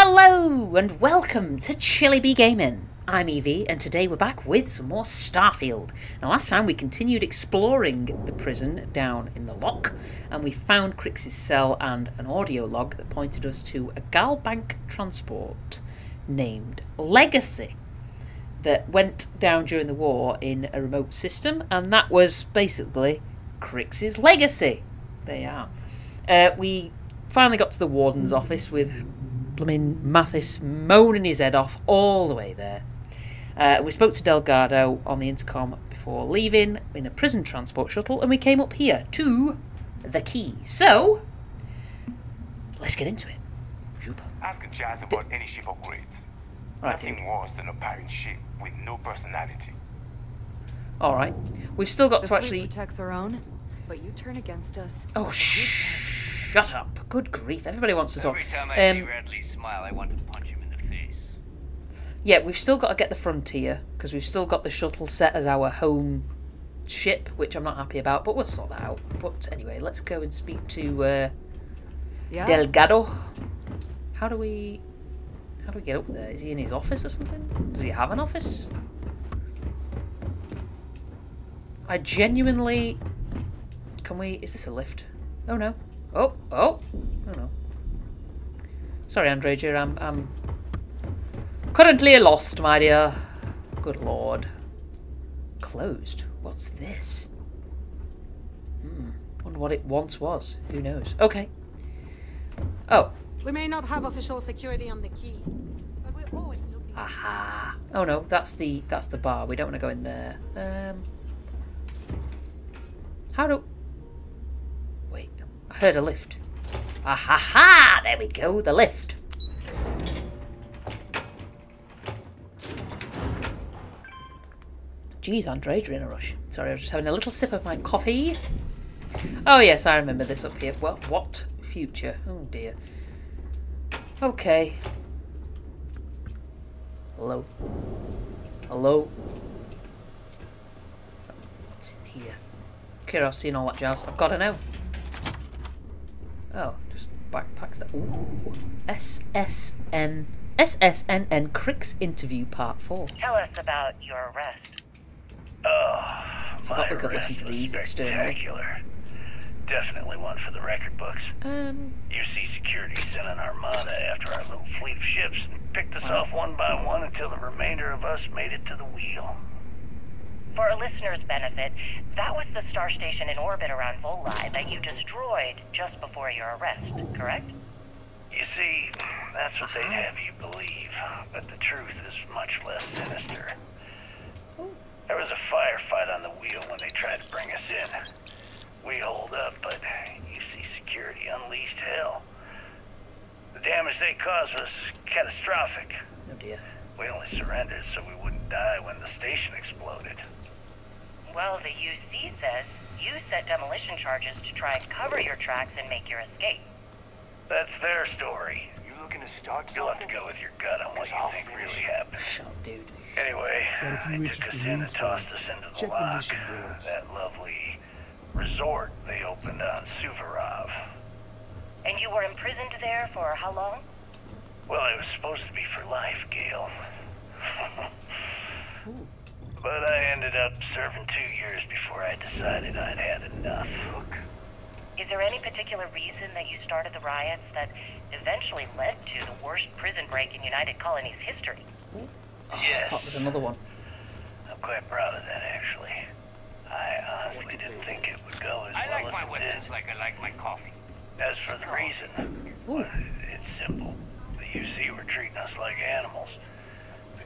Hello and welcome to Chilly Bee Gaming. I'm Evie and today we're back with some more Starfield. Now last time we continued exploring the prison down in the lock and we found Kryx's cell and an audio log that pointed us to a Galbank transport named Legacy that went down during the war in a remote system and that was basically Kryx's legacy. There you are. Uh, we finally got to the warden's office with blooming Mathis moaning his head off all the way there. Uh, we spoke to Delgado on the intercom before leaving in a prison transport shuttle, and we came up here to the key. So, let's get into it. Zoop. Ask Jazz about any ship upgrades. Right, Nothing dude. worse than a pirate ship with no personality. All right. We've still got The to actually. protects our own, but you turn against us. Oh, shh! Shut up! Good grief! Everybody wants to talk. Every time I see Um, Radley smile, I want to punch him in the face. yeah, we've still got to get the frontier because we've still got the shuttle set as our home ship, which I'm not happy about, but we'll sort that out. But anyway, let's go and speak to uh, Yeah. Delgado. How do we? How do we get up there? Is he in his office or something? Does he have an office? I genuinely. Can we? Is this a lift? Oh no. Oh oh oh no. Sorry, Andreja. I'm I'm currently lost, my dear. Good lord. Closed. What's this? Hmm. Wonder what it once was. Who knows? Okay. Oh. We may not have official security on the key, but we're always looking. Aha. Oh no, that's the that's the bar. We don't want to go in there. Um. How do? Wait. I heard a lift. Ah ha ha! There we go. The lift. Jeez, Andre, you're in a rush. Sorry, I was just having a little sip of my coffee. Oh yes, I remember this up here. Well, what future? Oh dear. Okay. Hello. Hello. What's in here? Curiosity and all that jazz. I've got to know. Oh, just backpacks. That. Ooh. SSN. SSNN Kryx interview part 4. Tell us about your arrest. Oh, I Forgot we could listen to these externally. Spectacular. Definitely one for the record books. Um, UC Security sent an armada after our little fleet of ships and picked us off one by one until the remainder of us made it to the wheel. For a listener's benefit, that was the star station in orbit around Volii that you destroyed just before your arrest, correct? You see, that's what they'd uh-huh. have you believe, but the truth is much less sinister. There was a firefight on the wheel when they tried to bring us in. We holed up, but UC Security unleashed hell. The damage they caused was catastrophic. oh dear. We only surrendered so we wouldn't die when the station exploded. Well, the UC says you set demolition charges to try and cover your tracks and make your escape. That's their story. You looking to start You'll have to go with your gut on what you I'll think really happened. Shut up, dude. Anyway, Got a few they took us interesting in and tossed us into the Check the lock. mission boards. That lovely resort they opened on Suvorov. And you were imprisoned there for how long? Well, it was supposed to be for life, Gail. But I ended up serving two years before I decided I'd had enough. Look. Is there any particular reason that you started the riots that eventually led to the worst prison break in United Colonies history? Oh, Yes. that was another one. I'm quite proud of that, actually. I honestly didn't think it would go as I well like my as it did. weapons like I like my coffee. As for the reason, well, it's simple. The UC were treating us like animals.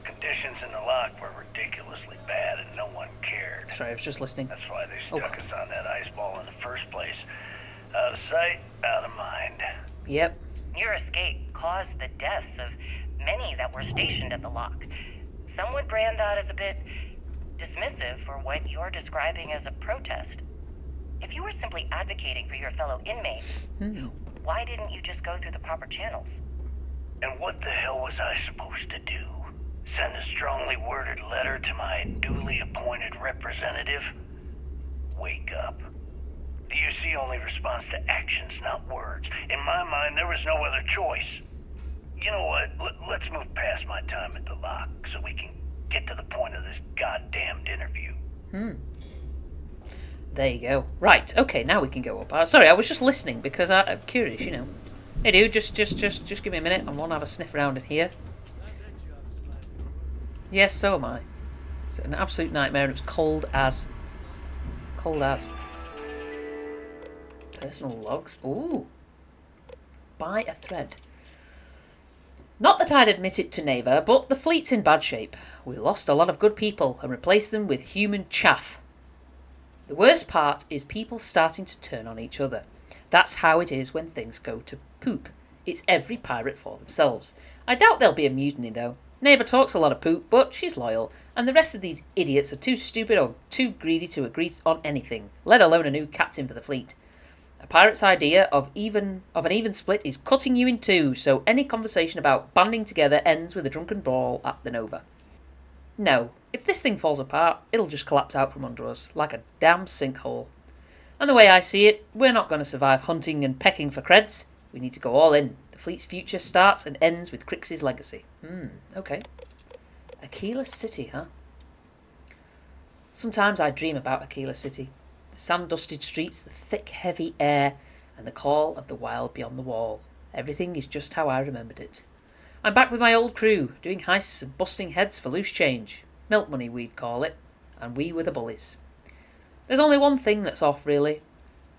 The conditions in the lock were ridiculously bad and no one cared. Sorry, I was just listening. That's why they stuck Okay. us on that ice ball in the first place. Out of sight, out of mind. Yep. Your escape caused the deaths of many that were stationed at the lock. Some would brand that as a bit dismissive for what you're describing as a protest. If you were simply advocating for your fellow inmates, Hmm. why didn't you just go through the proper channels? And what the hell was I supposed to do? Send a strongly worded letter to my duly appointed representative? Wake up. The UC only responds to actions, not words. In my mind, there was no other choice. You know what? L let's move past my time at the lock so we can get to the point of this goddamned interview. Hmm. There you go. Right. Okay. Now we can go up. Uh, sorry, I was just listening because I, I'm curious. You know. Hey, dude. Just, just, just, just give me a minute. I want to have a sniff around in here. Yes, so am I. It's an absolute nightmare, and it's cold as, cold as. Personal logs. Ooh. Buy a thread. Not that I'd admit it to Naeva, but the fleet's in bad shape. We lost a lot of good people and replaced them with human chaff. The worst part is people starting to turn on each other. That's how it is when things go to poop. It's every pirate for themselves. I doubt there'll be a mutiny though. Naeva talks a lot of poop, but she's loyal, and the rest of these idiots are too stupid or too greedy to agree on anything, let alone a new captain for the fleet. A pirate's idea of even of an even split is cutting you in two, so any conversation about banding together ends with a drunken brawl at the Nova. No, if this thing falls apart, it'll just collapse out from under us like a damn sinkhole. And the way I see it, we're not going to survive hunting and pecking for creds. We need to go all in. Fleet's future starts and ends with Kryx's legacy. Hmm, okay. Aquila City, huh? Sometimes I dream about Aquila City. The sand-dusted streets, the thick, heavy air, and the call of the wild beyond the wall. Everything is just how I remembered it. I'm back with my old crew, doing heists and busting heads for loose change. Milk money, we'd call it. And we were the bullies. There's only one thing that's off, really.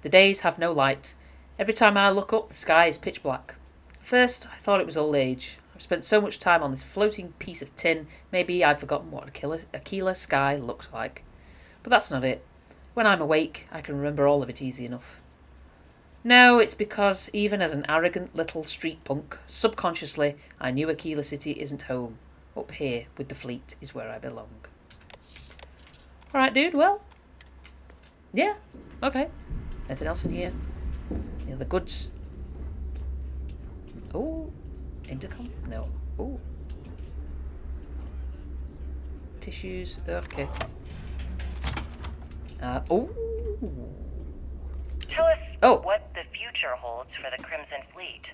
The days have no light. Every time I look up, the sky is pitch black. First, I thought it was old age. I've spent so much time on this floating piece of tin, maybe I'd forgotten what Aquila sky looked like. But that's not it. When I'm awake, I can remember all of it easy enough. No, it's because, even as an arrogant little street punk, subconsciously, I knew Aquila City isn't home. Up here, with the fleet, is where I belong. Alright, dude, well. Yeah, okay. Anything else in here? Any other goods? Oh, intercom? No. Oh. Tissues, okay. Uh, oh. Tell us Oh. what the future holds for the Crimson Fleet.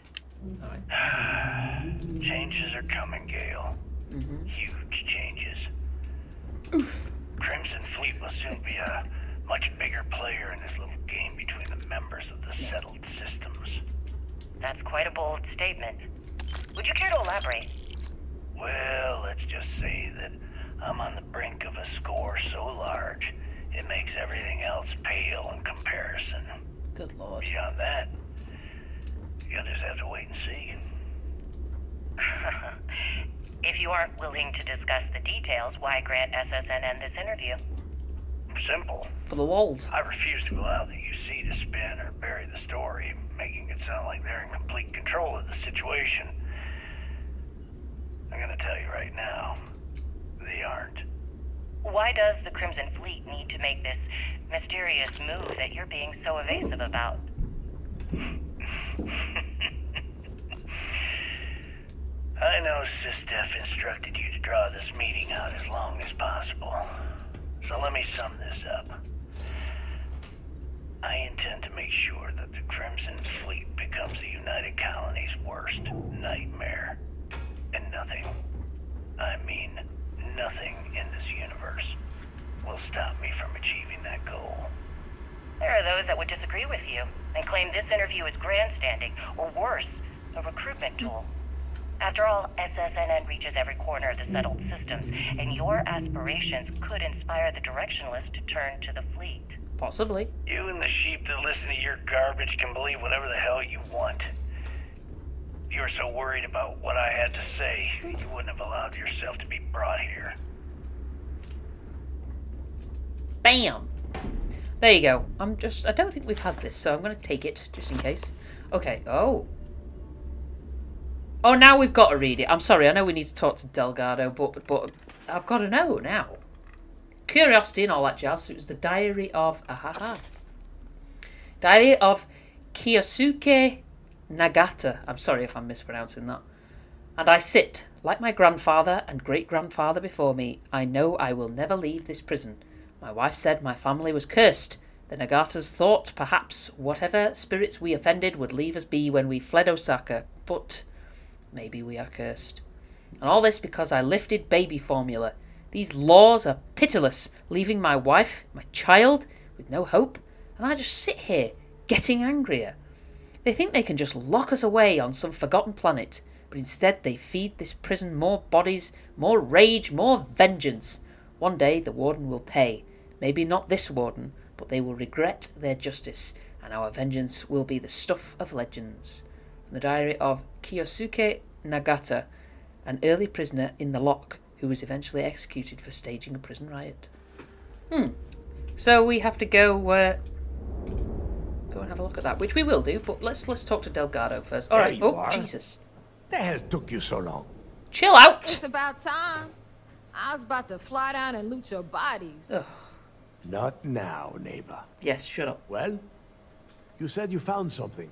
Changes are coming, Gale. Huge changes. Oof. Crimson Fleet will soon be a much bigger player in this little game between the members of the settled systems. That's quite a bold statement. Would you care to elaborate? Well, let's just say that I'm on the brink of a score so large it makes everything else pale in comparison. Good lord. Beyond that, you'll just have to wait and see. if you aren't willing to discuss the details, why grant SSNN this interview? Simple. For the lols. I refuse to allow the UC to spin or bury the story, making it sound like they're in complete control of the situation. I'm gonna tell you right now, they aren't. Why does the Crimson Fleet need to make this mysterious move that you're being so evasive about? I know SysDef instructed you to draw this meeting out as long as possible. So let me sum this up. I intend to make sure that the Crimson Fleet becomes the United Colony's worst nightmare. And nothing, I mean nothing in this universe, will stop me from achieving that goal. There are those that would disagree with you and claim this interview is grandstanding, or worse, a recruitment tool. After all, SSNN reaches every corner of the settled systems, and your aspirations could inspire the Directionalist to turn to the fleet. Possibly. You and the sheep that listen to your garbage can believe whatever the hell you want. If you were so worried about what I had to say, you wouldn't have allowed yourself to be brought here. Bam! There you go. I'm just. I don't think we've had this, so I'm going to take it just in case. Okay. Oh. Oh, now we've got to read it. I'm sorry. I know we need to talk to Delgado, but but I've got to know now. Curiosity and all that jazz. It was the diary of ahaha. Diary of Kiyosuke Nagata. I'm sorry if I'm mispronouncing that. And I sit, like my grandfather and great grandfather before me. I know I will never leave this prison. My wife said my family was cursed. The Nagatas thought perhaps whatever spirits we offended would leave us be when we fled Osaka, but maybe we are cursed. And all this because I lifted baby formula. These laws are pitiless, leaving my wife, my child, with no hope, and I just sit here, getting angrier. They think they can just lock us away on some forgotten planet, but instead they feed this prison more bodies, more rage, more vengeance. One day the warden will pay. Maybe not this warden, but they will regret their justice, and our vengeance will be the stuff of legends. From the diary of Kiyosuke Nagata, an early prisoner in the lock who was eventually executed for staging a prison riot. Hmm. So we have to go uh, go and have a look at that, which we will do. But let's let's talk to Delgado first. All There right. you Oh are. Jesus! The hell took you so long? Chill out. It's about time. I was about to fly down and loot your bodies. Ugh. Not now, Naeva. Yes. Shut up. Well, you said you found something.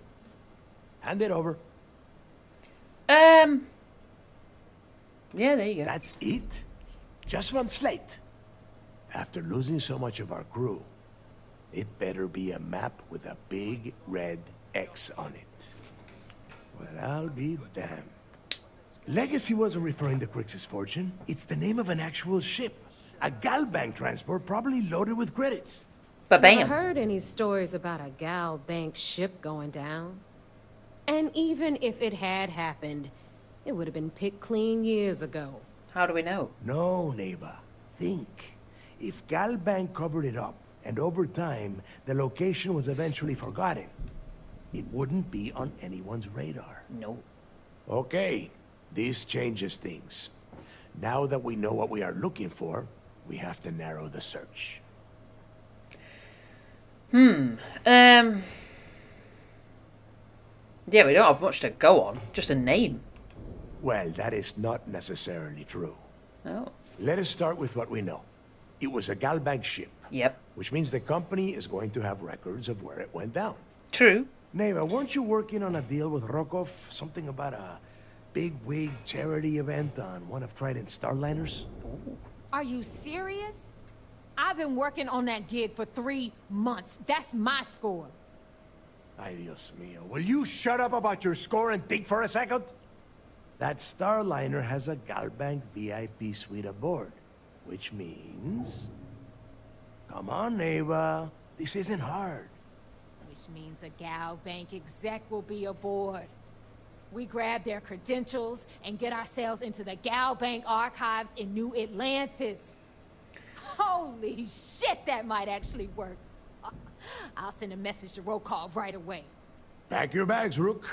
Hand it over. Um. Yeah. There you go. That's it? Just one slate. After losing so much of our crew, it better be a map with a big red X on it. Well, I'll be damned. Legacy wasn't referring to Kryx's fortune. It's the name of an actual ship. A Galbank transport probably loaded with credits. But Never bam. heard any stories about a Galbank ship going down. And even if it had happened, it would have been picked clean years ago. How do we know? No, Naeva. Think. If Galbank covered it up, and over time, the location was eventually forgotten, it wouldn't be on anyone's radar. No. Okay, this changes things. Now that we know what we are looking for, we have to narrow the search. Hmm. Um. Yeah, we don't have much to go on. Just a name. Well, that is not necessarily true. Oh. Let us start with what we know. It was a Galbank ship, Yep. which means the company is going to have records of where it went down. True. Naeva, weren't you working on a deal with Rokov? Something about a big wig charity event on one of Trident's Starliners? Are you serious? I've been working on that gig for three months. That's my score. Ay, Dios mío. Will you shut up about your score and think for a second? That Starliner has a Galbank VIP suite aboard, which means... Come on, Naeva. This isn't hard. Which means a Galbank exec will be aboard. We grab their credentials and get ourselves into the Galbank archives in New Atlantis. Holy shit, that might actually work. I'll send a message to Rokov right away. Pack your bags, Rook.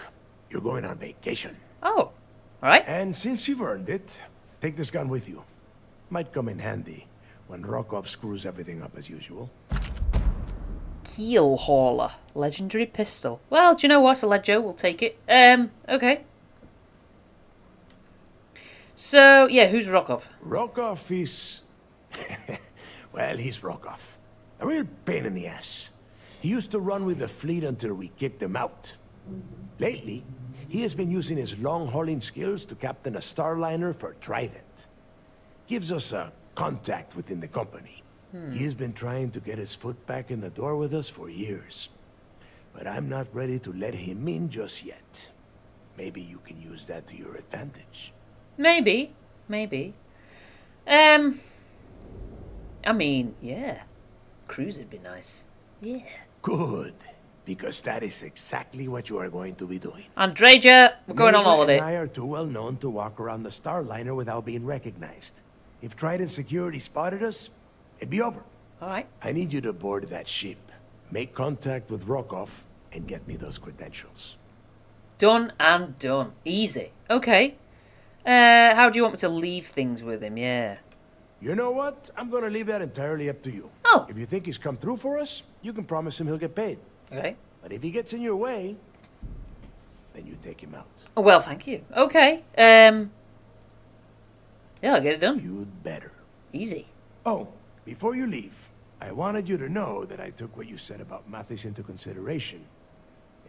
You're going on vacation. Oh. All right. And since you've earned it, take this gun with you. Might come in handy when Rokov screws everything up as usual. Keel hauler. Legendary pistol. Well, do you know what? Ledjo will take it. Um. Okay. So yeah, who's Rokov? Rokov is... well, he's Rokov. A real pain in the ass. He used to run with the fleet until we kicked him out. Lately, he has been using his long-hauling skills to captain a Starliner for Trident. Gives us a contact within the company. He has been trying to get his foot back in the door with us for years. But I'm not ready to let him in just yet. Maybe you can use that to your advantage. Maybe. Maybe. Um. I mean, yeah. Cruise would be nice. Yeah. Good, because that is exactly what you are going to be doing. Andreja, we're going on holiday. and I are too well known to walk around the Starliner without being recognized. If Trident Security spotted us, it'd be over. All right. I need you to board that ship, make contact with Rokov, and get me those credentials. Done and done. Easy. Okay. Uh, how do you want me to leave things with him? Yeah. You know what? I'm gonna leave that entirely up to you. Oh. If you think he's come through for us, you can promise him he'll get paid. Okay. But if he gets in your way, then you take him out. Oh, well, thank you. Okay. Um. Yeah, I'll get it done. You'd better. Easy. Oh, before you leave, I wanted you to know that I took what you said about Mathis into consideration,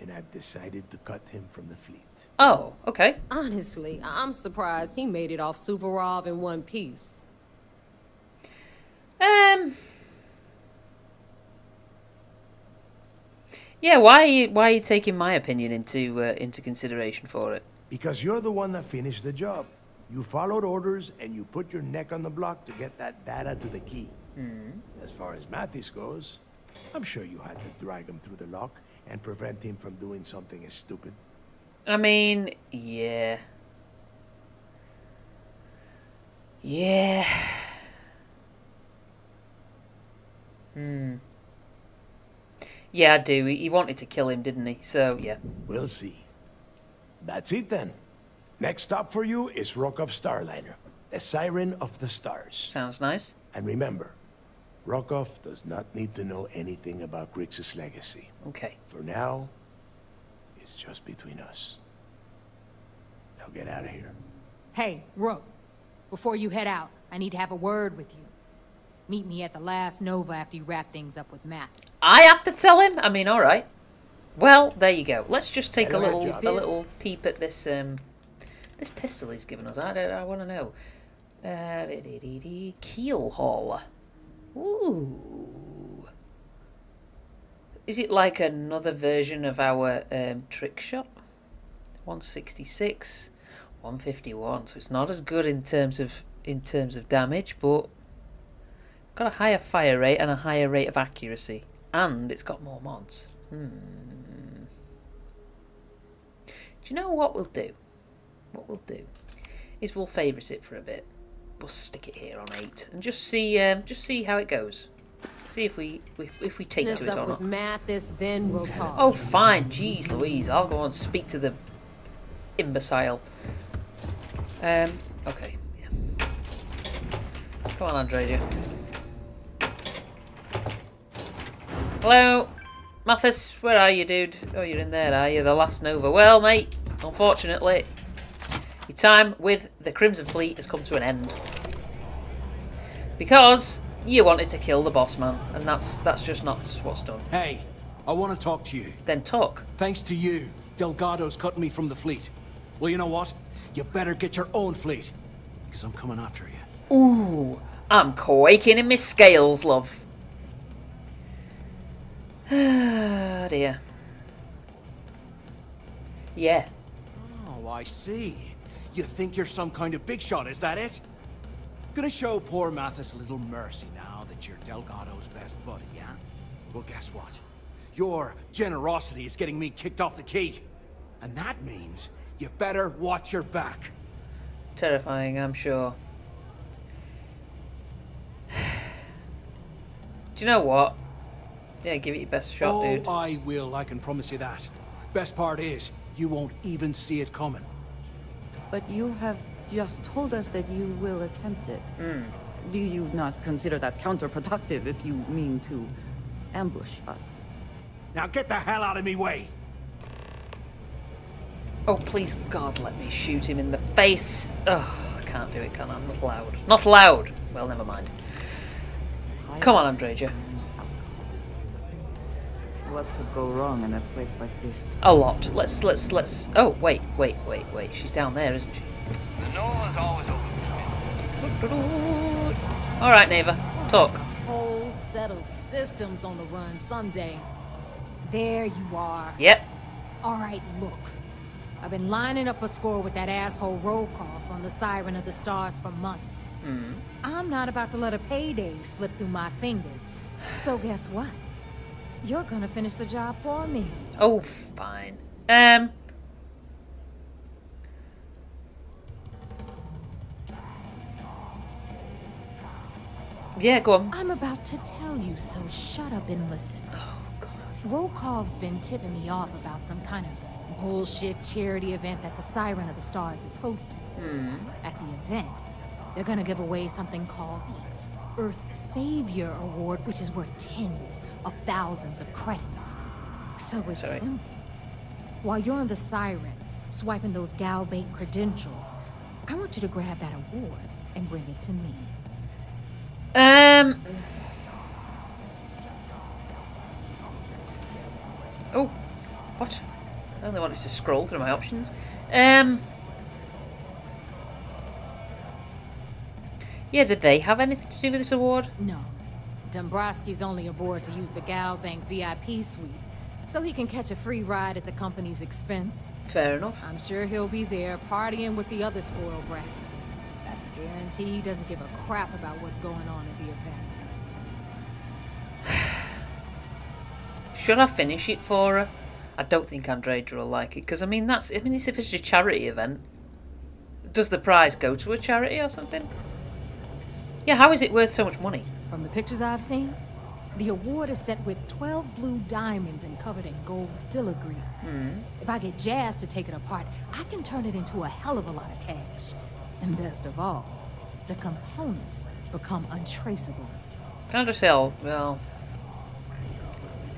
and I've decided to cut him from the fleet. Oh, okay. Honestly, I'm surprised he made it off Suvorov in one piece. Um. Yeah, why are you, why are you taking my opinion into uh, into consideration for it? Because you're the one that finished the job. You followed orders and you put your neck on the block to get that data to the key. As far as Mathis goes, I'm sure you had to drag him through the lock and prevent him from doing something as stupid. I mean, yeah. Yeah. Hmm. Yeah, I do. He he wanted to kill him, didn't he? So, yeah. We'll see. That's it then. Next stop for you is Rokov Starliner, the Siren of the Stars. Sounds nice. And remember, Rokov does not need to know anything about Kryx's legacy. Okay. For now, it's just between us. Now get out of here. Hey, Rook, before you head out, I need to have a word with you. Meet me at the last Nova after you wrap things up with Matt. I have to tell him? I mean, alright. Well, there you go. Let's just take a little a little peep at this um this pistol he's given us. I don't I want to know. Uh, dee-dee-dee-dee. keel haul. Ooh. Is it like another version of our um, trick shot? 166, 151. So it's not as good in terms of in terms of damage, but got a higher fire rate and a higher rate of accuracy, and it's got more mods. Hmm. Do you know what we'll do? What we'll do is we'll favourite it for a bit. We'll stick it here on eight and just see um, just see how it goes. See if we if, if we take to it or not. Mathis, then we'll talk. Oh, fine. Jeez Louise. I'll go and speak to the imbecile. Um, okay. Yeah. Come on, Andreja. Hello? Mathis, where are you, dude? Oh, you're in there, are you? The last Nova. Well, mate, unfortunately, your time with the Crimson Fleet has come to an end. Because you wanted to kill the boss man, and that's that's just not what's done. Hey, I want to talk to you. Then talk. Thanks to you, Delgado's cutting me from the fleet. Well, you know what? You better get your own fleet, because I'm coming after you. Ooh, I'm quaking in my scales, love. Ah, dear. Yeah. Oh, I see. You think you're some kind of big shot, is that it? Gonna show poor Mathis a little mercy now that you're Delgado's best buddy, yeah? Well, guess what? Your generosity is getting me kicked off the key. And that means you better watch your back. Terrifying, I'm sure. Do you know what? Yeah, give it your best shot, oh, dude. I will, I can promise you that. Best part is, you won't even see it coming. But you have just told us that you will attempt it. Hmm. Do you not consider that counterproductive if you mean to ambush us? Now get the hell out of me way! Oh, please, God, let me shoot him in the face. Ugh, I can't do it, can I? I'm not allowed. Not allowed! Well, never mind. Come on, Andreja. What could go wrong in a place like this? A lot. Let's, let's, let's... Oh, wait, wait, wait, wait. She's down there, isn't she? The Nova's always open. Alright, Naeva. Talk. Whole settled systems on the run someday. There you are. Yep. All right, look. I've been lining up a score with that asshole Rokov on the Siren of the Stars for months. Hmm. I'm not about to let a payday slip through my fingers. So guess what? You're gonna finish the job for me. Oh, fine. Um... Yeah, go on. I'm about to tell you, so shut up and listen. Oh, God. Rokov's been tipping me off about some kind of bullshit charity event that the Siren of the Stars is hosting. At the event, they're gonna give away something called the Earth Savior Award, which is worth tens of thousands of credits. So it's Sorry. simple. While you're on the Siren, swiping those Galbank credentials, I want you to grab that award and bring it to me. Um... Oh, what? I only wanted to scroll through my options. Um... Yeah, did they have anything to do with this award? No. Dombrowski's only aboard to use the Galbank VIP suite. So he can catch a free ride at the company's expense. Fair enough. I'm sure he'll be there partying with the other spoiled brats. I guarantee he doesn't give a crap about what's going on at the event. Should I finish it for her? I don't think Andreja will like it because I mean that's I mean it's if it's a charity event. Does the prize go to a charity or something? Yeah, how is it worth so much money? From the pictures I've seen, the award is set with 12 blue diamonds and covered in gold filigree. Hmm. If I get Jazz to take it apart, I can turn it into a hell of a lot of cash. And best of all, the components become untraceable. Can I just say, well,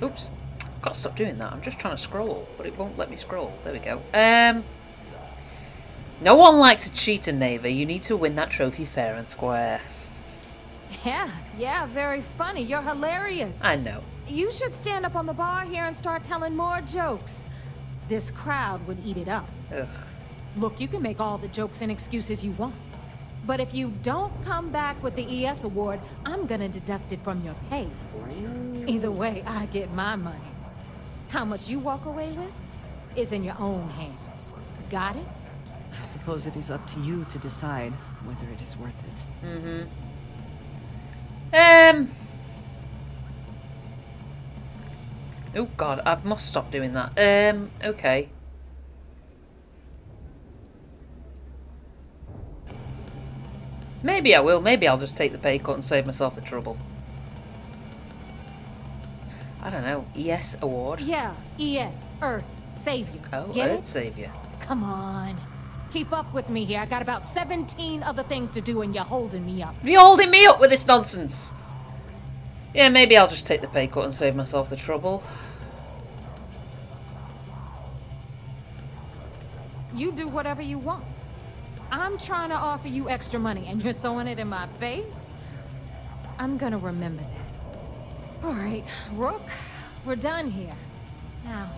oops, I've got to stop doing that. I'm just trying to scroll, but it won't let me scroll. There we go. Um, no one likes a cheater, Navy. You need to win that trophy fair and square. Yeah, yeah, very funny. You're hilarious. I know. You should stand up on the bar here and start telling more jokes. This crowd would eat it up. Ugh. Look, you can make all the jokes and excuses you want. But if you don't come back with the ES award, I'm gonna deduct it from your pay. Either way, I get my money. How much you walk away with is in your own hands. Got it? I suppose it is up to you to decide whether it is worth it. Mm-hmm. Um. Oh God, I must stop doing that. Um. Okay. Maybe I will. Maybe I'll just take the pay cut and save myself the trouble. I don't know. ES award. Yeah, ES, Earth, Savior. Oh, Get Earth it? Savior. Come on. Keep up with me here. I got about 17 other things to do and you're holding me up. You're holding me up with this nonsense. Yeah, maybe I'll just take the pay cut and save myself the trouble. You do whatever you want. I'm trying to offer you extra money and you're throwing it in my face? I'm gonna remember that. All right, Rook, we're done here. Now,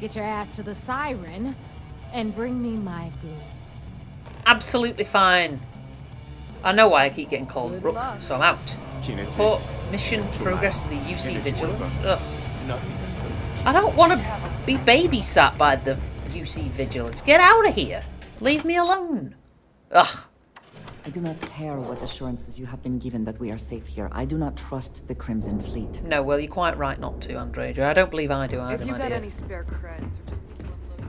get your ass to the siren and bring me my goods. Absolutely fine. I know why I keep getting called Good Rook, so I'm out. Report mission progress to the UC Vigilance. Ugh. I don't want to be babysat by the UC Vigilance. Get out of here. Leave me alone. Ugh. I do not care what assurances you have been given that we are safe here. I do not trust the Crimson Fleet. No, well, you're quite right not to, Andreja. I don't believe I do either, If you my got dear. any spare creds, or just need to upload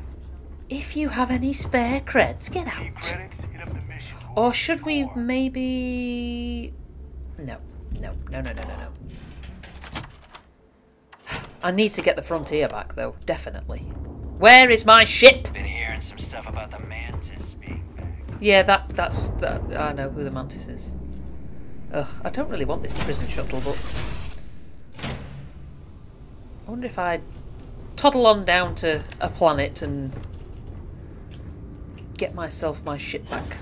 If you have any spare creds, get out. Or should we maybe... No, no, no, no, no, no, no. I need to get the Frontier back, though, definitely. Where is my ship? Been hearing some stuff about the Mantis being Yeah, that that's that. I know who the Mantis is. Ugh, I don't really want this prison shuttle, but I wonder if I toddle on down to a planet and get myself my ship back.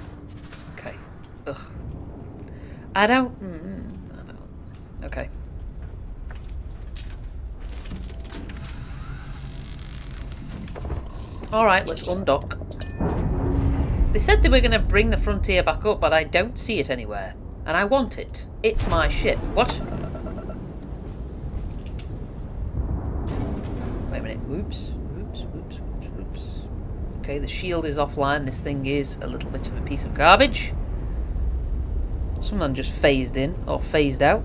Ugh. I don't. Mm, I don't. Okay. All right, let's undock. They said they were going to bring the frontier back up, but I don't see it anywhere. And I want it. It's my ship. What? Wait a minute. Whoops. Whoops, whoops, whoops, whoops. Okay, the shield is offline. This thing is a little bit of a piece of garbage. Someone just phased in, or phased out.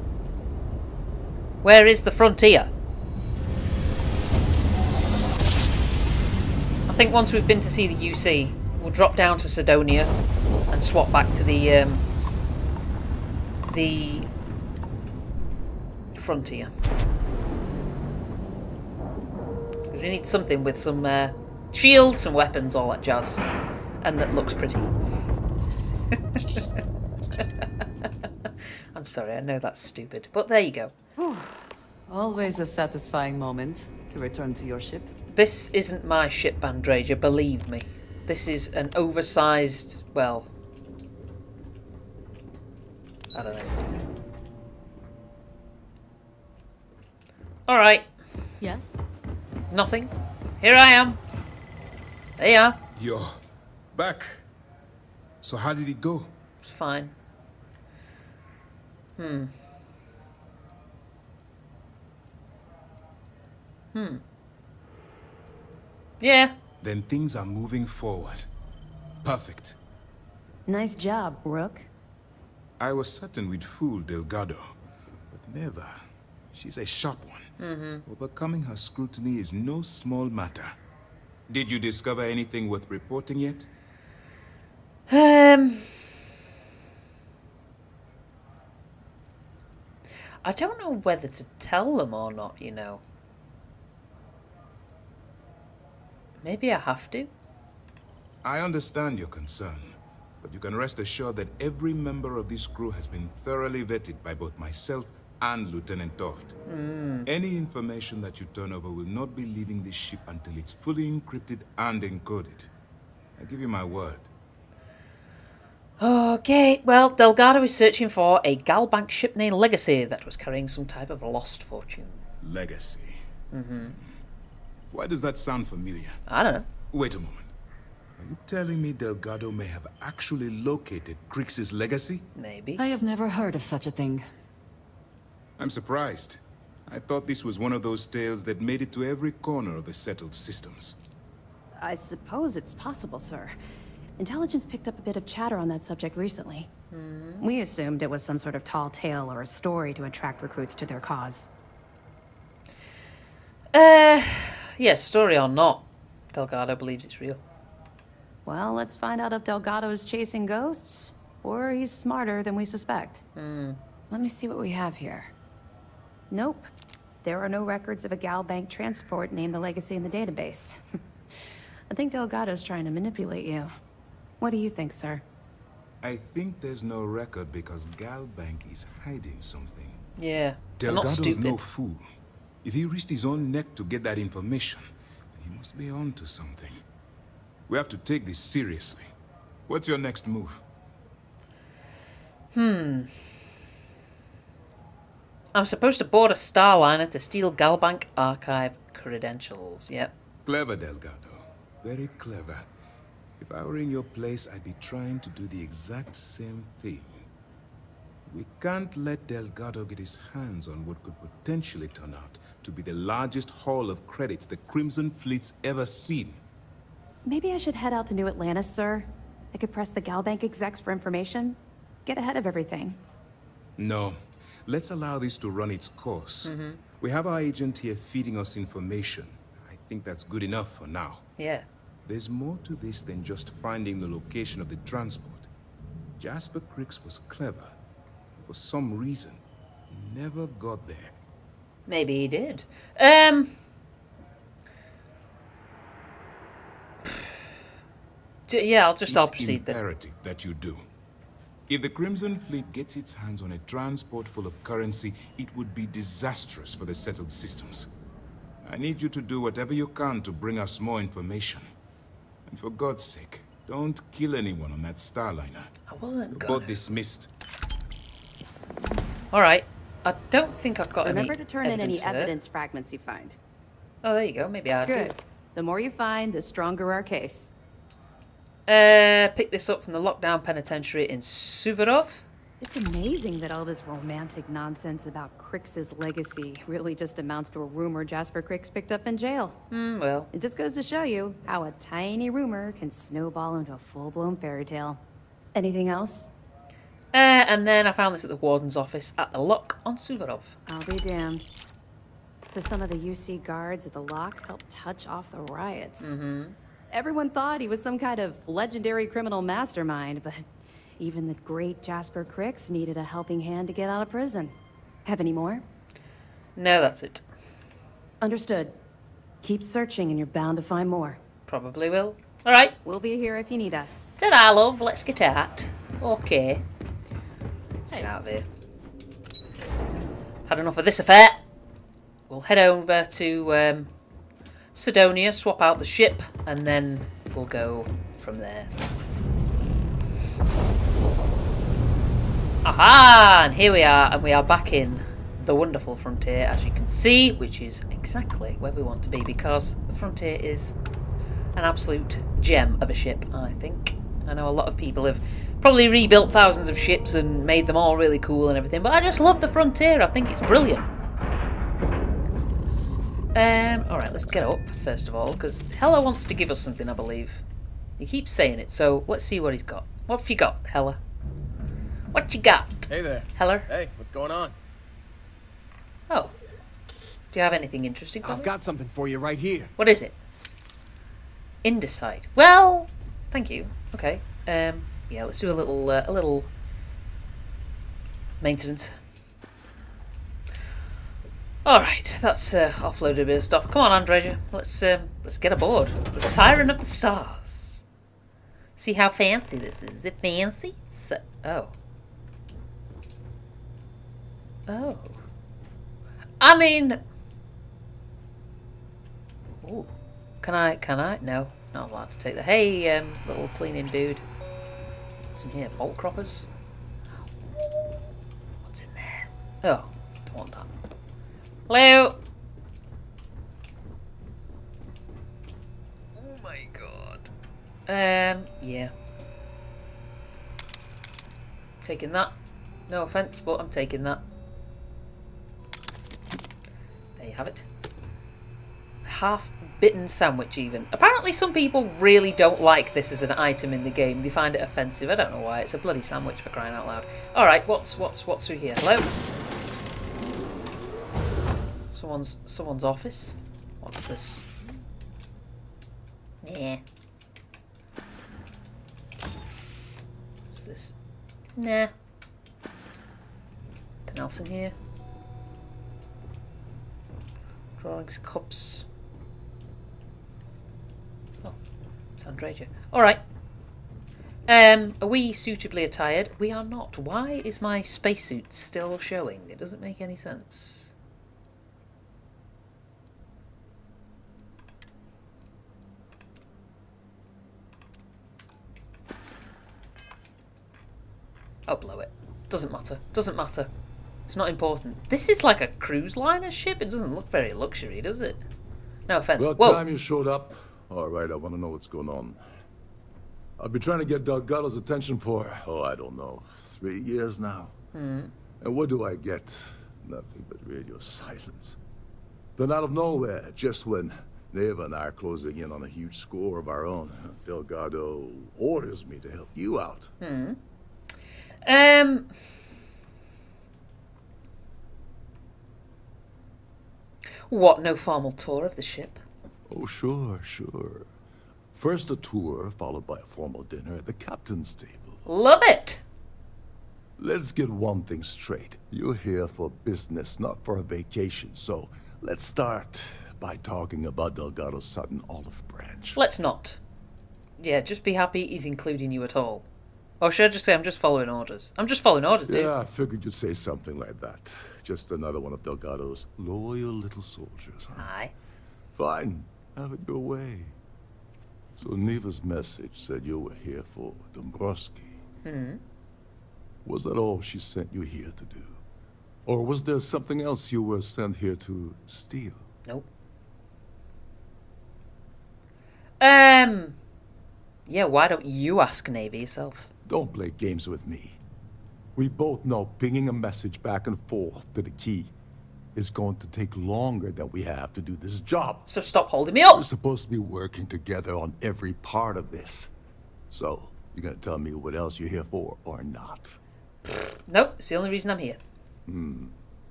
Where is the frontier? I think once we've been to see the UC, we'll drop down to Sidonia and swap back to the um, the frontier. 'Cause we need something with some uh, shields, some weapons, all that jazz, and that looks pretty. I'm sorry, I know that's stupid, but there you go. Always a satisfying moment to return to your ship. This isn't my ship, Bandraja, believe me. This is an oversized, well... I don't know. Alright, Yes? nothing. Here I am. There you are. You're back. So how did it go? It's fine. Hmm. Hmm. Yeah. Then things are moving forward. Perfect. Nice job, Rook. I was certain we'd fool Delgado, but never. She's a sharp one. Mm-hmm. Overcoming her scrutiny is no small matter. Did you discover anything worth reporting yet? Um, I don't know whether to tell them or not, you know. Maybe I have to. I understand your concern, but you can rest assured that every member of this crew has been thoroughly vetted by both myself and Lieutenant Toft. Mm. Any information that you turn over will not be leaving this ship until it's fully encrypted and encoded. I give you my word. Okay, well, Delgado is searching for a Galbank ship named Legacy that was carrying some type of lost fortune. Legacy. Mm-hmm. Why does that sound familiar? I don't know. Wait a moment. Are you telling me Delgado may have actually located Kryx's legacy? Maybe. I have never heard of such a thing. I'm surprised. I thought this was one of those tales that made it to every corner of the settled systems. I suppose it's possible, sir. Intelligence picked up a bit of chatter on that subject recently. We assumed it was some sort of tall tale or a story to attract recruits to their cause. Uh, yeah, story or not, Delgado believes it's real. Well, let's find out if Delgado's chasing ghosts, or he's smarter than we suspect. Hmm. Let me see what we have here. Nope. There are no records of a Galbank transport named the Legacy in the database. I think Delgado's trying to manipulate you. What do you think, sir? I think there's no record because Galbank is hiding something. Yeah, they're not Delgado's stupid. no fool. If he risked his own neck to get that information, then he must be on to something. We have to take this seriously. What's your next move? Hmm. I'm supposed to board a Starliner to steal Galbank archive credentials. Yep. Clever, Delgado. Very clever. If I were in your place, I'd be trying to do the exact same thing. We can't let Delgado get his hands on what could potentially turn out to be the largest haul of credits the Crimson Fleet's ever seen. Maybe I should head out to New Atlantis, sir. I could press the Galbank execs for information. Get ahead of everything. No. Let's allow this to run its course. Mm-hmm. We have our agent here feeding us information. I think that's good enough for now. Yeah. There's more to this than just finding the location of the transport. Jasper Kryx was clever. For some reason, he never got there. Maybe he did. Um. Yeah, I'll just I'll it's proceed then. imperative that you do. If the Crimson Fleet gets its hands on a transport full of currency, it would be disastrous for the settled systems. I need you to do whatever you can to bring us more information. And for God's sake, don't kill anyone on that Starliner. I wasn't You're gonna. both dismissed. All right. I don't think I've got Remember any to turn in any evidence for fragments you find. Oh, there you go. Maybe I Good. The more you find, the stronger our case. Uh, pick this up from the lockdown penitentiary in Suvorov. It's amazing that all this romantic nonsense about Kryx's legacy really just amounts to a rumor Jasper Kryx picked up in jail. Hmm. Well. It just goes to show you how a tiny rumor can snowball into a full-blown fairy tale. Anything else? Uh, and then I found this at the warden's office at the lock on Suvorov. I'll be damned. So some of the UC guards at the lock helped touch off the riots. Mm-hmm. Everyone thought he was some kind of legendary criminal mastermind, but even the great Jasper Kryx needed a helping hand to get out of prison. Have any more? No, that's it. Understood. Keep searching and you're bound to find more. Probably will. All right. We'll be here if you need us. Ta-da, love. Let's get out. Okay. Let's get out of here. Had enough of this affair. We'll head over to um, Sidonia, swap out the ship, and then we'll go from there. Aha! And here we are, and we are back in the wonderful frontier, as you can see, which is exactly where we want to be because the frontier is an absolute gem of a ship, I think. I know a lot of people have probably rebuilt thousands of ships and made them all really cool and everything, but I just love the frontier. I think it's brilliant. Um, alright, let's get up, first of all, because Heller wants to give us something, I believe. He keeps saying it, so let's see what he's got. What have you got, Heller? What you got? Hey there. Heller? Hey, what's going on? Oh. Do you have anything interesting for I've me? got something for you right here. What is it? Indicite. Well, thank you. Okay. Um, yeah, let's do a little, uh, a little maintenance. All right, that's uh, offloaded a bit of stuff. Come on, Andreja, let's um, let's get aboard. The Siren of the Stars. See how fancy this is. Is it fancy? So, oh. Oh. I mean. Ooh. Can I? Can I? No, not allowed to take that. Hey, um, little cleaning dude. What's in here? Bolt croppers. What's in there? Oh, don't want that. Hello. Oh my god. Um, yeah. Taking that. No offense, but I'm taking that. There you have it. Half bitten sandwich even. Apparently some people really don't like this as an item in the game. They find it offensive. I don't know why. It's a bloody sandwich for crying out loud. Alright, what's what's what's through here? Hello? Someone's someone's office? What's this? Nah. What's this? Nah. Anything else in here? Drawings, cups. Oh, it's Andreja. Alright. Um, are we suitably attired? We are not. Why is my spacesuit still showing? It doesn't make any sense. I'll blow it. Doesn't matter. Doesn't matter. It's not important. This is like a cruise liner ship. It doesn't look very luxury, does it? No offense. Well, Whoa. time you showed up. All right, I want to know what's going on. I've been trying to get Delgado's attention for, oh, I don't know, three years now. Hmm. And what do I get? Nothing but radio silence. Then out of nowhere, just when Naeva and I are closing in on a huge score of our own, Delgado orders me to help you out. Hmm. Um. What? No formal tour of the ship? Oh, sure, sure. First a tour, followed by a formal dinner at the captain's table. Love it. Let's get one thing straight. You're here for business, not for a vacation. So let's start by talking about Delgado's Sutton Olive Branch. Let's not. Yeah, just be happy he's including you at all. Or should I just say I'm just following orders? I'm just following orders, dude. Yeah, I figured you'd say something like that. Just another one of Delgado's loyal little soldiers, huh? Aye. Fine. Have it your way. So Naeva's message said you were here for Dombrowski. Hmm. Was that all she sent you here to do? Or was there something else you were sent here to steal? Nope. Um. Yeah, why don't you ask Naeva yourself? Don't play games with me. We both know pinging a message back and forth to the key is going to take longer than we have to do this job. So stop holding me up. We're supposed to be working together on every part of this. So, you're gonna tell me what else you're here for or not? Nope, it's the only reason I'm here. Hmm.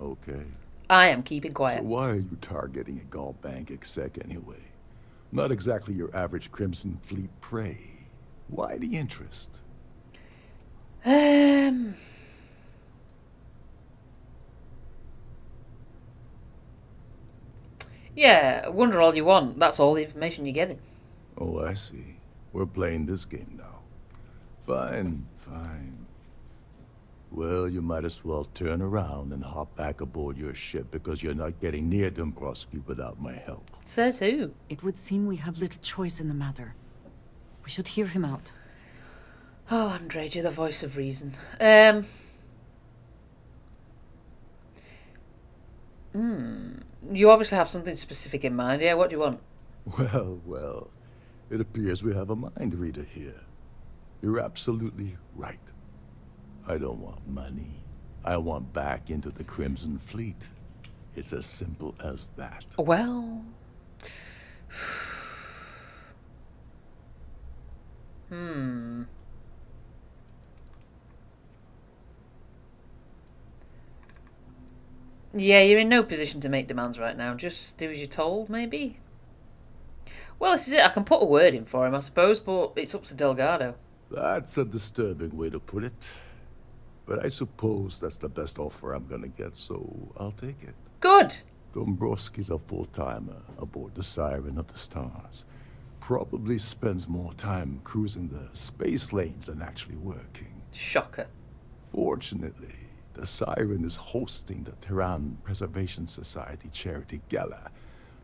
Okay. I am keeping quiet. So why are you targeting a Galbank exec anyway? Not exactly your average Crimson Fleet prey. Why the interest? Um. Yeah, wonder all you want. That's all the information you're getting. Oh, I see. We're playing this game now. Fine, fine. Well, you might as well turn around and hop back aboard your ship because you're not getting near Dombrowski without my help. Says who? It would seem we have little choice in the matter. We should hear him out. Oh, Andre, you're the voice of reason. Um. Hmm. You obviously have something specific in mind. Yeah, what do you want? Well, well, it appears we have a mind reader here. You're absolutely right. I don't want money. I want back into the Crimson Fleet. It's as simple as that. Well. Hmm. Yeah, you're in no position to make demands right now. Just do as you're told, maybe? Well, this is it. I can put a word in for him, I suppose, but it's up to Delgado. That's a disturbing way to put it. But I suppose that's the best offer I'm gonna get, so I'll take it. Good. Dombrowski's a full-timer aboard the Siren of the Stars. Probably spends more time cruising the space lanes than actually working. Shocker. Fortunately, the Siren is hosting the Terran Preservation Society charity gala.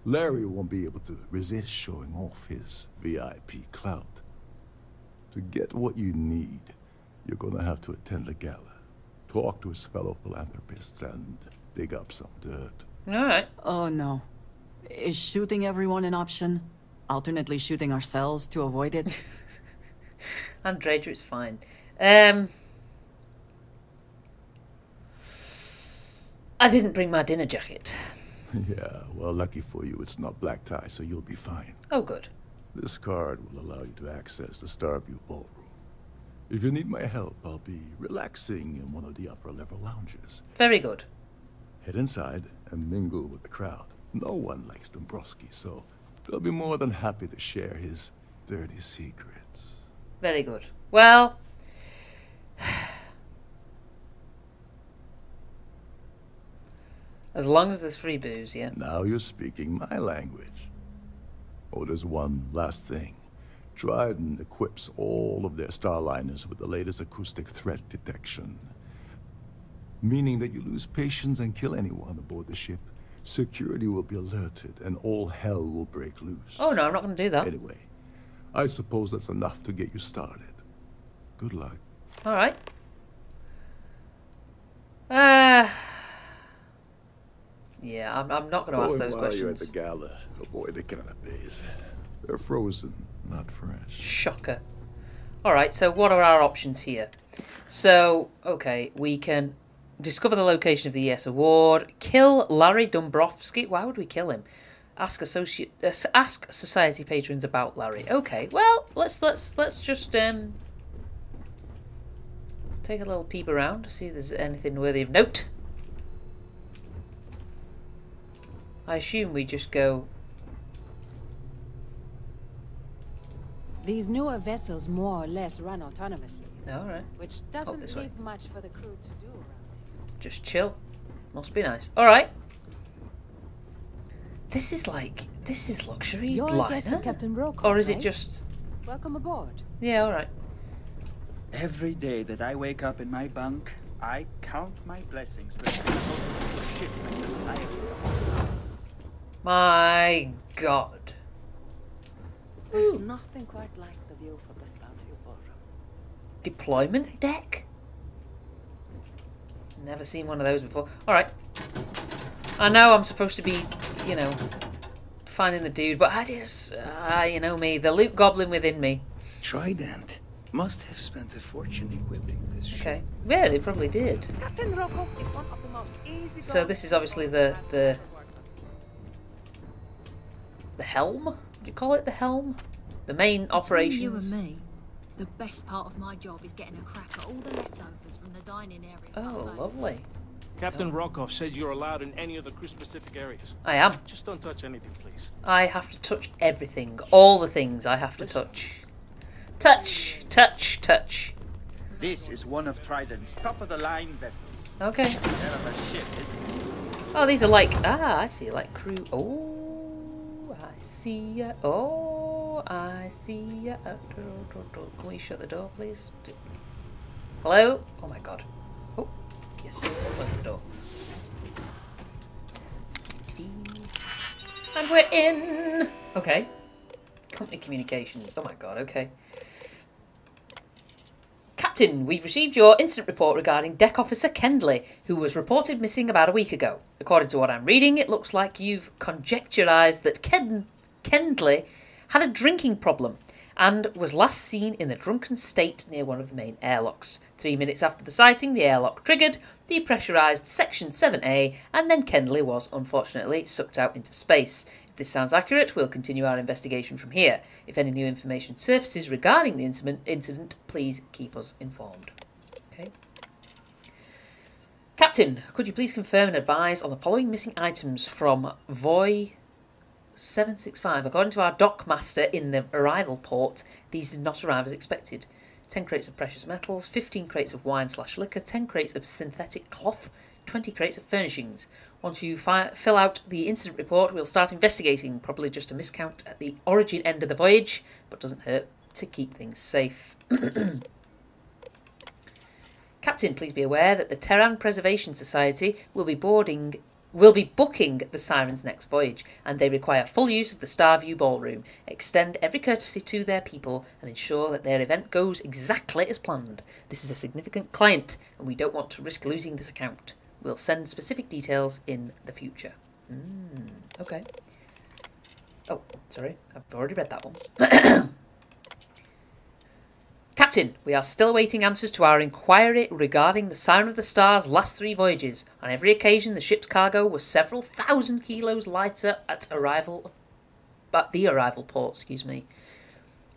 Larry won't be able to resist showing off his VIP clout. To get what you need, you're gonna have to attend the gala, talk to his fellow philanthropists, and dig up some dirt. Alright. Oh no. Is shooting everyone an option? Alternately shooting ourselves to avoid it? Andreja is fine. Um, I didn't bring my dinner jacket. Yeah, well, lucky for you, it's not black tie, so you'll be fine. Oh, good. This card will allow you to access the Starview Ballroom. If you need my help, I'll be relaxing in one of the upper level lounges. Very good. Head inside and mingle with the crowd. No one likes Dombrowski, so they'll be more than happy to share his dirty secrets. Very good. Well, as long as there's free booze, yeah. Now you're speaking my language. Oh, there's one last thing. Trident equips all of their starliners with the latest acoustic threat detection. Meaning that you lose patience and kill anyone aboard the ship. Security will be alerted and all hell will break loose. Oh no, I'm not going to do that. Anyway, I suppose that's enough to get you started. Good luck. All right. Uh, yeah, I'm, I'm not going to ask those while you're at questions. the gala, avoid the canapes. They're frozen, not fresh. Shocker. All right, so what are our options here? So, okay, we can discover the location of the ES award, kill Larry Dombrowski. Why would we kill him? Ask associate, uh, ask society patrons about Larry. Okay, well, let's let's let's just um take a little peep around, to see if there's anything worthy of note. I assume we just go. These newer vessels more or less run autonomously. All right, Which Oh, doesn't this way. leave much for the crew to do around here. just chill. Must be nice. All right. This is like this is luxury You're a guest of liner, Captain Rokov, or is it just? Welcome aboard. Yeah, all right. Every day that I wake up in my bunk, I count my blessings to have hosted a ship in the siren. My God. There's nothing quite like the view from the Starview Ballroom. Deployment deck? Never seen one of those before. Alright. I know I'm supposed to be, you know, finding the dude, but I just, ah, you know me, the loot goblin within me. Trident must have spent a fortune equipping this ship. Okay. Yeah, they probably did. Captain Rokov is one of the most easy So this is obviously the, the, the helm? Do you call it the helm? The main operations? You and me, the best part of my job is getting a crack at all the leftovers from the dining area. Oh, lovely. Captain Rokov said you're allowed in any of the cruise Pacific areas. I am. Just don't touch anything, please. I have to touch everything. All the things I have to touch. Touch, touch, touch. This is one of Trident's top-of-the-line vessels. Okay. Hell of a ship, isn't it? Oh, these are like ah, I see, like crew. Oh, I see ya. Oh, I see ya. Oh, door. Can we shut the door, please? Hello? Oh my God. Oh, yes. Close the door. And we're in. Okay. Company communications. Oh my God. Okay. Captain, we've received your incident report regarding Deck Officer Kendley, who was reported missing about a week ago. According to what I'm reading, it looks like you've conjecturized that Ken- Kendley had a drinking problem and was last seen in a drunken state near one of the main airlocks. Three minutes after the sighting, the airlock triggered, depressurised Section 7A, and then Kendley was, unfortunately, sucked out into space. If this sounds accurate, we'll continue our investigation from here. If any new information surfaces regarding the incident, incident please keep us informed. Okay. Captain, could you please confirm and advise on the following missing items from Voy 765. According to our dock master in the arrival port, these did not arrive as expected. 10 crates of precious metals, 15 crates of wine slash liquor, 10 crates of synthetic cloth, 20 crates of furnishings. Once you fi- fill out the incident report, we'll start investigating. Probably just a miscount at the origin end of the voyage, but doesn't hurt to keep things safe. Captain, please be aware that the Terran Preservation Society will be boarding will be booking the Siren's next voyage, and they require full use of the Starview Ballroom. Extend every courtesy to their people and ensure that their event goes exactly as planned. This is a significant client, and we don't want to risk losing this account. We'll send specific details in the future. Mm, okay. Oh, sorry, I've already read that one. Captain, we are still awaiting answers to our inquiry regarding the Siren of the Stars' last three voyages. On every occasion, the ship's cargo was several thousand kilos lighter at arrival, but the arrival port, excuse me.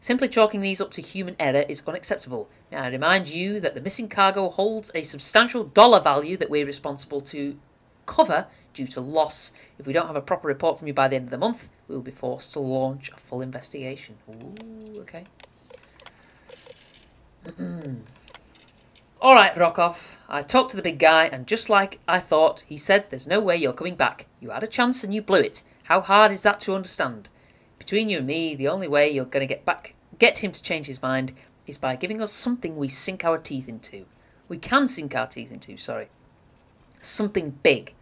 Simply chalking these up to human error is unacceptable. I remind you that the missing cargo holds a substantial dollar value that we're responsible to cover due to loss. If we don't have a proper report from you by the end of the month, we will be forced to launch a full investigation. Ooh, okay. Alright, Rokov. I talked to the big guy, and just like I thought, he said there's no way you're coming back. You had a chance and you blew it. How hard is that to understand? Between you and me, the only way you're going to get back, get him to change his mind, is by giving us something we sink our teeth into. We can sink our teeth into, sorry. Something big.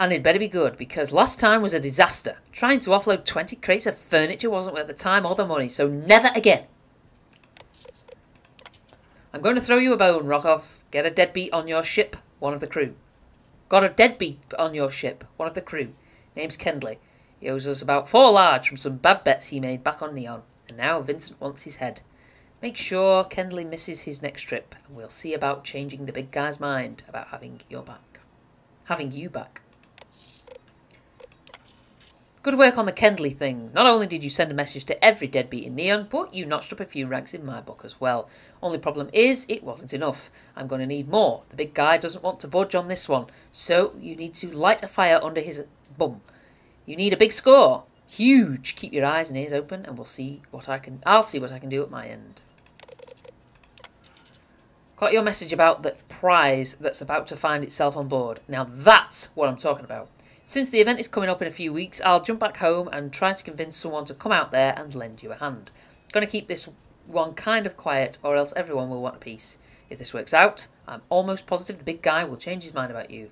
And it better be good, because last time was a disaster. Trying to offload 20 crates of furniture wasn't worth the time or the money, so never again. I'm going to throw you a bone, Rokov. Get a deadbeat on your ship, one of the crew. Got a deadbeat on your ship, one of the crew. Name's Kendley. He owes us about four large from some bad bets he made back on Neon, and now Vincent wants his head. Make sure Kendley misses his next trip, and we'll see about changing the big guy's mind about having your back. Having you back. Good work on the Kendley thing. Not only did you send a message to every deadbeat in Neon, but you notched up a few ranks in my book as well. Only problem is, it wasn't enough. I'm going to need more. The big guy doesn't want to budge on this one, so you need to light a fire under his bum. You need a big score. Huge. Keep your eyes and ears open, and we'll see what I can. I'll see what I can do at my end. Got your message about the prize that's about to find itself on board. Now that's what I'm talking about. Since the event is coming up in a few weeks, I'll jump back home and try to convince someone to come out there and lend you a hand. Gonna keep this one kind of quiet, or else everyone will want a piece. If this works out, I'm almost positive the big guy will change his mind about you.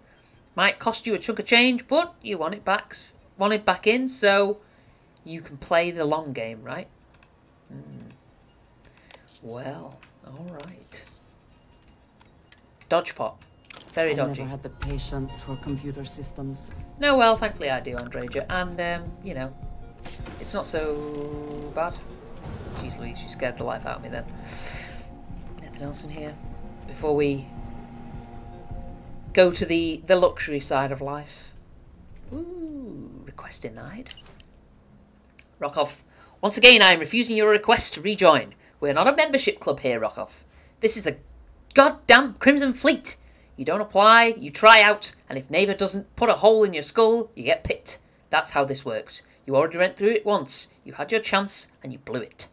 Might cost you a chunk of change, but you want it back, want it back in, so you can play the long game, right? Hmm. Well, all right. Dodge pot. Very I dodgy. never had the patience for computer systems. No, well, thankfully I do, Andreja, and um, you know, it's not so bad. Jeez Louise, you scared the life out of me then. Nothing else in here? Before we go to the, the luxury side of life. Ooh, request denied. Rokov, once again I am refusing your request to rejoin. We're not a membership club here, Rokov. This is the goddamn Crimson Fleet. You don't apply, you try out, and if Naeva doesn't put a hole in your skull, you get picked. That's how this works. You already went through it once. You had your chance, and you blew it.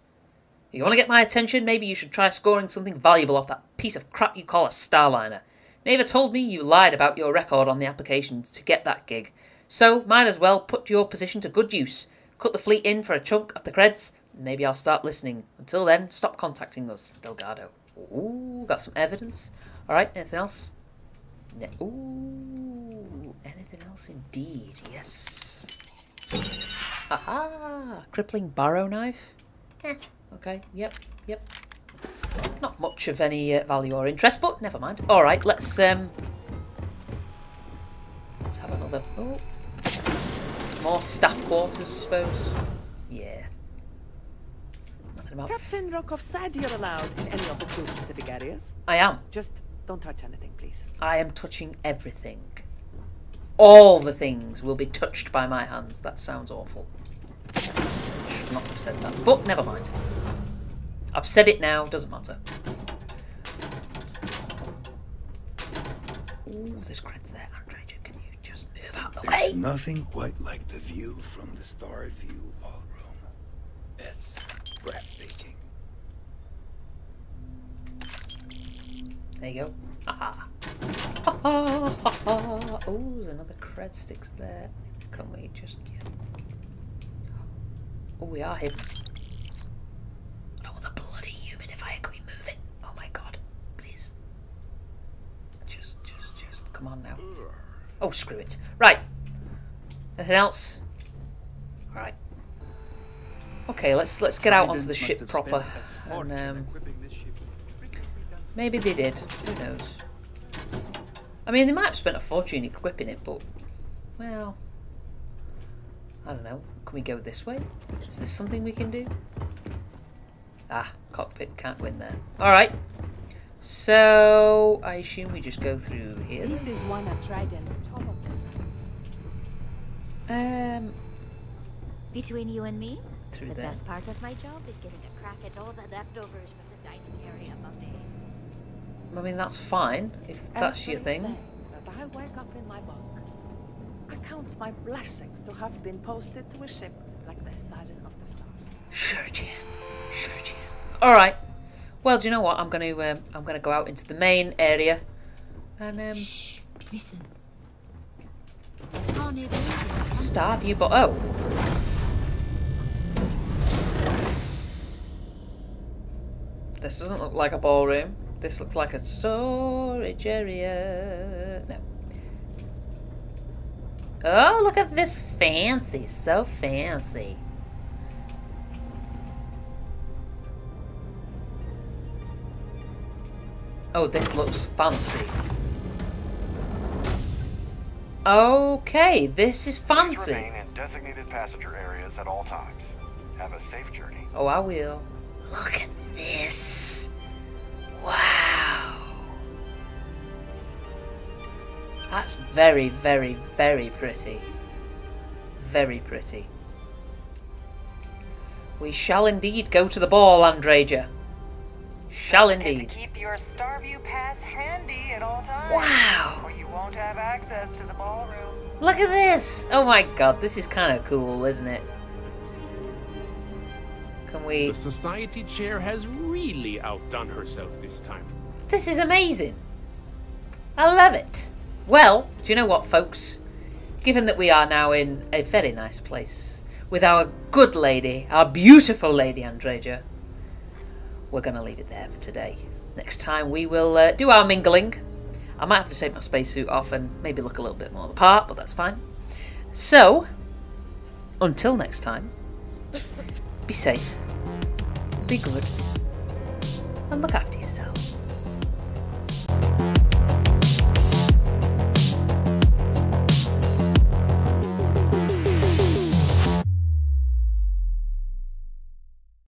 If you want to get my attention, maybe you should try scoring something valuable off that piece of crap you call a Starliner. Naeva told me you lied about your record on the application to get that gig. So, might as well put your position to good use. Cut the fleet in for a chunk of the creds, and maybe I'll start listening. Until then, stop contacting us, Delgado. Ooh, got some evidence. Alright, anything else? Ne Ooh, anything else indeed, yes. Aha! Crippling barrow knife? Eh, okay, yep, yep. Not much of any uh, value or interest, but never mind. Alright, let's, um... Let's have another... Oh. More staff quarters, I suppose. Yeah. Nothing about... Captain Rokov said you're allowed in any of the two specific areas. I am. Just don't touch anything, please. I am touching everything. All the things will be touched by my hands. That sounds awful. Should not have said that, but never mind. I've said it now, doesn't matter. Ooh, there's creds there. Andreja, can you just move out the There's way? nothing quite like the view from the Starview ballroom. It's breathtaking. There you go. Haha. Ha ha ha ha. Oh, there's another cred sticks there. Can we just get... Oh, we are. I don't want the bloody humidifier. Can we move it? Oh my god. Please. Just, just, just. Come on now. Oh, screw it. Right. Anything else? Alright. Okay, let's let's get out onto the ship proper. And um, equipping this ship. Maybe they did. Who knows? I mean, they might have spent a fortune equipping it, but well, I don't know. Can we go this way? Is this something we can do? Ah, cockpit can't win there. All right. So I assume we just go through here. This is one of Trident's top. Um, Between you and me, Through the there. best part of my job is getting a crack at all the leftovers from the dining area Mondays. I mean that's fine if that's your thing. That I wake up in my bunk. I count my blessings to have been posted to a ship like the Siren of the Stars. Sure, Jan. Sure, Jan. All right. Well, do you know what? I'm going to um, I'm going to go out into the main area, and um, Listen. The entrance. starve you. But oh, this doesn't look like a ballroom. This looks like a storage area. No. Oh, look at this fancy. So fancy. Oh, this looks fancy. Okay, this is Please fancy. remain in designated passenger areas at all times. Have a safe journey. Oh, I will. Look at this. That's very, very, very pretty. Very pretty. We shall indeed go to the ball, Andreja. Shall indeed. Keep your Starview pass handy at all times. Wow. Or you won't have access to the ballroom. Look at this! Oh my god, this is kind of cool, isn't it? Can we... The society chair has really outdone herself this time. This is amazing. I love it. Well, do you know what, folks? Given that we are now in a very nice place with our good lady, our beautiful lady Andreja, we're going to leave it there for today. Next time we will uh, do our mingling. I might have to take my spacesuit off and maybe look a little bit more the part, but that's fine. So, until next time, be safe, be good, and look after